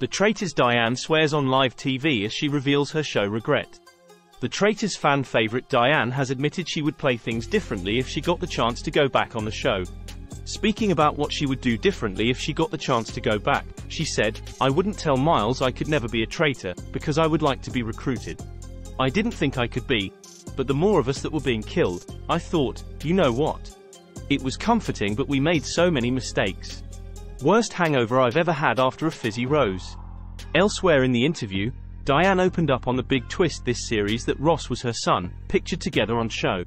The Traitors Diane swears on live TV as she reveals her show regret. The Traitors fan favorite Diane has admitted she would play things differently if she got the chance to go back on the show. Speaking about what she would do differently if she got the chance to go back, she said, I wouldn't tell Miles I could never be a traitor, because I would like to be recruited. I didn't think I could be. But the more of us that were being killed, I thought, you know what? It was comforting but we made so many mistakes. Worst hangover I've ever had after a fizzy rose. Elsewhere in the interview, Diane opened up on the big twist this series that Ross was her son, pictured together on show.